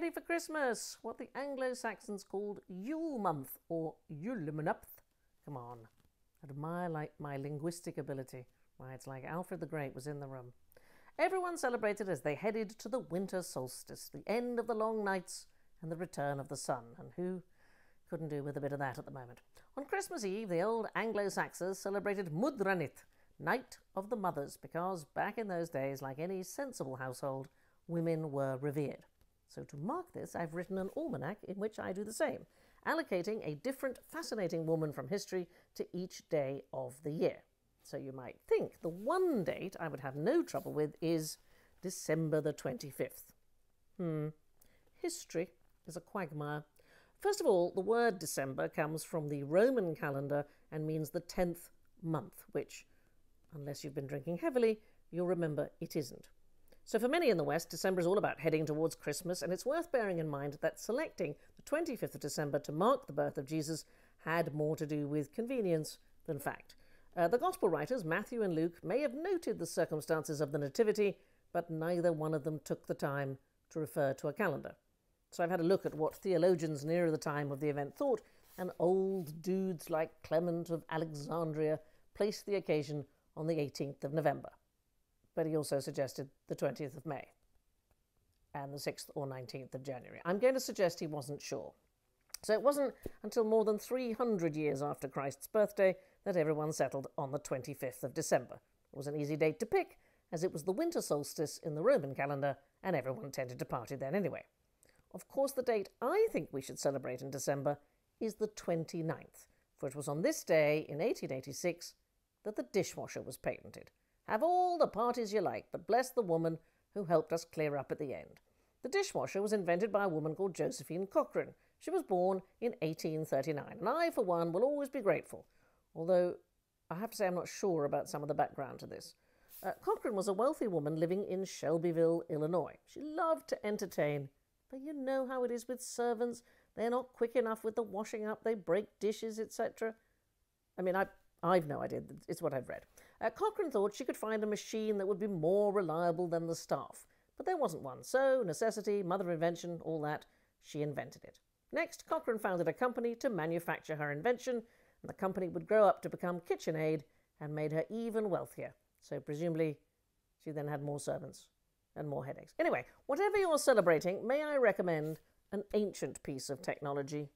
we're for Christmas, what the Anglo Saxons called Yule month or Yulemanupth. Come on, admire like my linguistic ability. Why, it's like Alfred the Great was in the room. Everyone celebrated as they headed to the winter solstice, the end of the long nights and the return of the sun. And who couldn't do with a bit of that at the moment? On Christmas Eve, the old Anglo Saxons celebrated Modraniht, Night of the Mothers, because back in those days, like any sensible household, women were revered. So to mark this, I've written an almanac in which I do the same, allocating a different fascinating woman from history to each day of the year. So you might think the one date I would have no trouble with is December the 25th. Hmm. History is a quagmire. First of all, the word December comes from the Roman calendar and means the 10th month, which, unless you've been drinking heavily, you'll remember it isn't. So, for many in the West, December is all about heading towards Christmas, and it's worth bearing in mind that selecting the 25th of December to mark the birth of Jesus had more to do with convenience than fact. Uh, the Gospel writers, Matthew and Luke, may have noted the circumstances of the Nativity, but neither one of them took the time to refer to a calendar. So I've had a look at what theologians nearer the time of the event thought, and old dudes like Clement of Alexandria placed the occasion on the 18th of November but he also suggested the 20th of May and the 6th or 19th of January. I'm going to suggest he wasn't sure. So it wasn't until more than 300 years after Christ's birthday that everyone settled on the 25th of December. It was an easy date to pick, as it was the winter solstice in the Roman calendar, and everyone tended to party then anyway. Of course, the date I think we should celebrate in December is the 29th, for it was on this day in 1886 that the dishwasher was patented. Have all the parties you like, but bless the woman who helped us clear up at the end. The dishwasher was invented by a woman called Josephine Cochrane. She was born in 1839, and I, for one, will always be grateful, although I have to say I'm not sure about some of the background to this. Uh, Cochrane was a wealthy woman living in Shelbyville, Illinois. She loved to entertain, but you know how it is with servants. They're not quick enough with the washing up, they break dishes, etc. I mean, I I've no idea. It's what I've read. Uh, Cochrane thought she could find a machine that would be more reliable than the staff, but there wasn't one. So, necessity, mother invention, all that, she invented it. Next, Cochrane founded a company to manufacture her invention, and the company would grow up to become KitchenAid and made her even wealthier. So, presumably, she then had more servants and more headaches. Anyway, whatever you're celebrating, may I recommend an ancient piece of technology,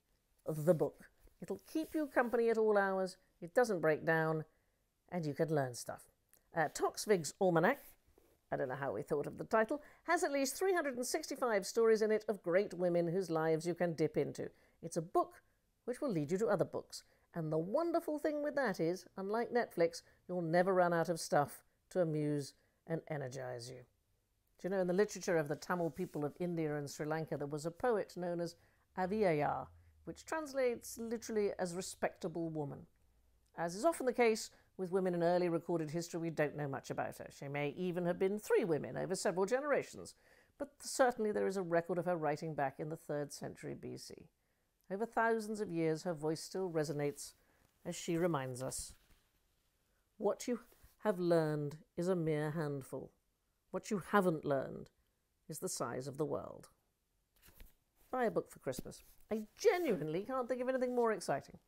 the book. It'll keep you company at all hours it doesn't break down, and you can learn stuff. Uh, Toksvig's Almanac, I don't know how we thought of the title, has at least 365 stories in it of great women whose lives you can dip into. It's a book which will lead you to other books. And the wonderful thing with that is, unlike Netflix, you'll never run out of stuff to amuse and energize you. Do you know, in the literature of the Tamil people of India and Sri Lanka, there was a poet known as Avvaiyar, which translates literally as respectable woman. As is often the case with women in early recorded history, we don't know much about her. She may even have been three women over several generations, but certainly there is a record of her writing back in the 3rd century BC. Over thousands of years, her voice still resonates as she reminds us What you have learned is a mere handful. What you haven't learned is the size of the world. Buy a book for Christmas. I genuinely can't think of anything more exciting.